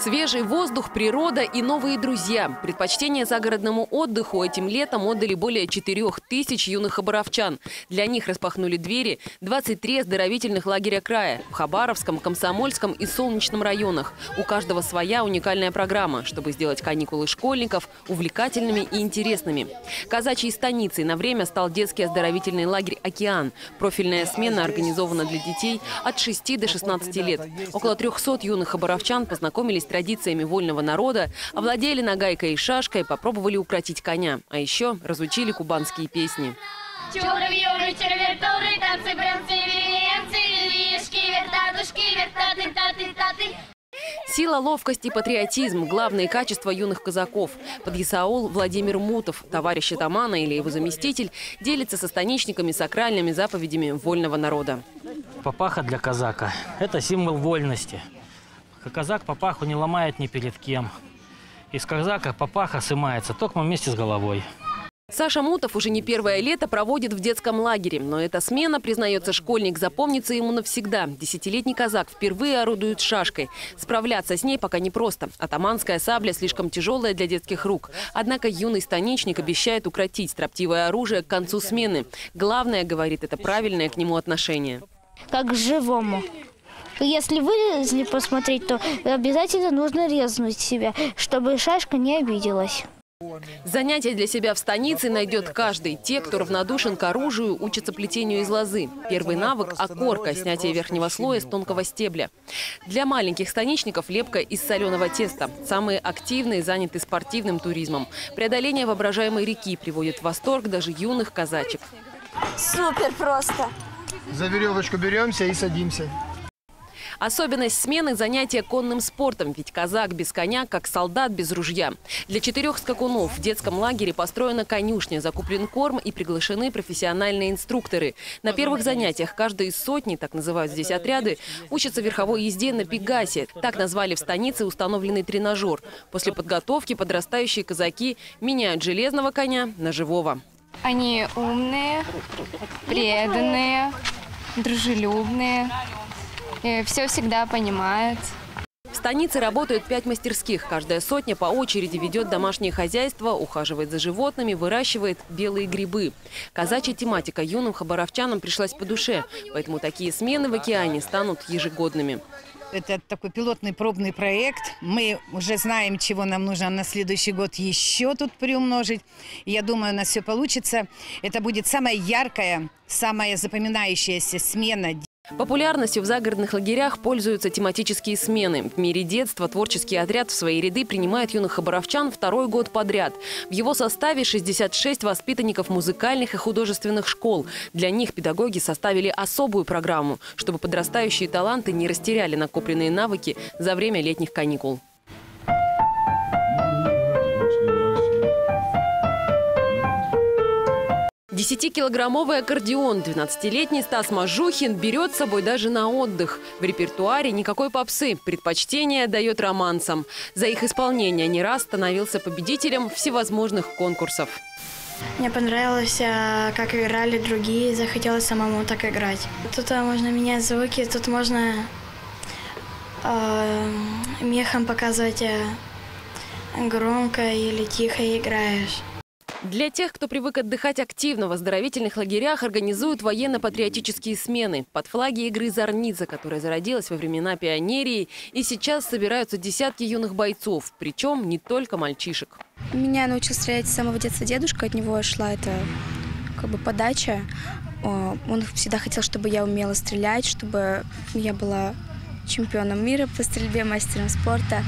Свежий воздух, природа и новые друзья. Предпочтение загородному отдыху этим летом отдали более 4 тысяч юных хабаровчан. Для них распахнули двери 23 оздоровительных лагеря края в Хабаровском, Комсомольском и Солнечном районах. У каждого своя уникальная программа, чтобы сделать каникулы школьников увлекательными и интересными. Казачьей станицей на время стал детский оздоровительный лагерь «Океан». Профильная смена организована для детей от 6 до 16 лет. Около 300 юных хабаровчан познакомились традициями вольного народа, овладели нагайкой и шашкой, попробовали укротить коня. А еще разучили кубанские песни. Сила, ловкость и патриотизм – главные качества юных казаков. Подъясаул Владимир Мутов, товарищ атамана или его заместитель, делится со станичниками сакральными заповедями вольного народа. Папаха для казака – это символ вольности. Казак папаху не ломает ни перед кем. Из казака папаха сымается только вместе с головой. Саша Мутов уже не первое лето проводит в детском лагере. Но эта смена, признается школьник, запомнится ему навсегда. Десятилетний казак впервые орудует шашкой. Справляться с ней пока непросто. Атаманская сабля слишком тяжелая для детских рук. Однако юный станичник обещает укротить строптивое оружие к концу смены. Главное, говорит, это правильное к нему отношение. как к живому. Если вылезли посмотреть, то обязательно нужно резнуть себя, чтобы шашка не обиделась. Занятия для себя в станице найдет каждый. Те, кто равнодушен к оружию, учатся плетению из лозы. Первый навык – окорка, снятие верхнего слоя с тонкого стебля. Для маленьких станичников лепка из соленого теста. Самые активные заняты спортивным туризмом. Преодоление воображаемой реки приводит в восторг даже юных казачек. Супер просто. За веревочку беремся и садимся. Особенность смены – занятия конным спортом, ведь казак без коня, как солдат без ружья. Для четырех скакунов в детском лагере построена конюшня, закуплен корм и приглашены профессиональные инструкторы. На первых занятиях каждый из сотни, так называют здесь отряды, учатся верховой езде на Пегасе. Так назвали в станице установленный тренажер. После подготовки подрастающие казаки меняют железного коня на живого. Они умные, преданные, дружелюбные, все всегда понимают. В станице работают пять мастерских. Каждая сотня по очереди ведет домашнее хозяйство, ухаживает за животными, выращивает белые грибы. Казачья тематика юным хабаровчанам пришлась по душе, поэтому такие смены в океане станут ежегодными. Это такой пилотный пробный проект. Мы уже знаем, чего нам нужно на следующий год еще тут приумножить. Я думаю, у нас все получится. Это будет самая яркая, самая запоминающаяся смена Популярностью в загородных лагерях пользуются тематические смены. В мире детства творческий отряд в свои ряды принимает юных хабаровчан второй год подряд. В его составе 66 воспитанников музыкальных и художественных школ. Для них педагоги составили особую программу, чтобы подрастающие таланты не растеряли накопленные навыки за время летних каникул. Десятикилограммовый аккордеон 12-летний Стас Мажухин берет с собой даже на отдых. В репертуаре никакой попсы, предпочтение дает романсам. За их исполнение не раз становился победителем всевозможных конкурсов. Мне понравилось, а, как играли другие, захотелось самому так играть. Тут а, можно менять звуки, тут можно э, мехом показывать, громко или тихо играешь. Для тех, кто привык отдыхать активно, в оздоровительных лагерях организуют военно-патриотические смены под флаги игры «Зорница», которая зародилась во времена пионерии. И сейчас собираются десятки юных бойцов, причем не только мальчишек. Меня научил стрелять с самого детства дедушка, от него шла эта как бы подача. Он всегда хотел, чтобы я умела стрелять, чтобы я была чемпионом мира по стрельбе, мастером спорта.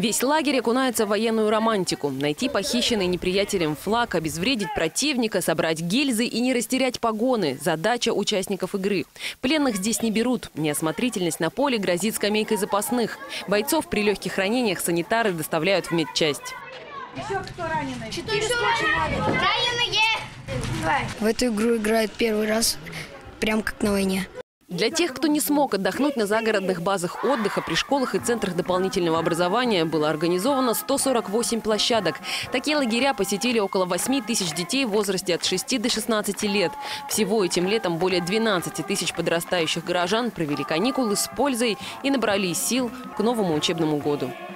Весь лагерь окунается в военную романтику. Найти похищенный неприятелем флаг, обезвредить противника, собрать гильзы и не растерять погоны – задача участников игры. Пленных здесь не берут. Неосмотрительность на поле грозит скамейкой запасных. Бойцов при легких ранениях санитары доставляют в медчасть. Еще кто раненый? Четыре Раненые! В эту игру играют первый раз, прям как на войне. Для тех, кто не смог отдохнуть на загородных базах отдыха при школах и центрах дополнительного образования, было организовано 148 площадок. Такие лагеря посетили около 8 тысяч детей в возрасте от 6 до 16 лет. Всего этим летом более 12 тысяч подрастающих горожан провели каникулы с пользой и набрались сил к новому учебному году. –